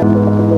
Thank you.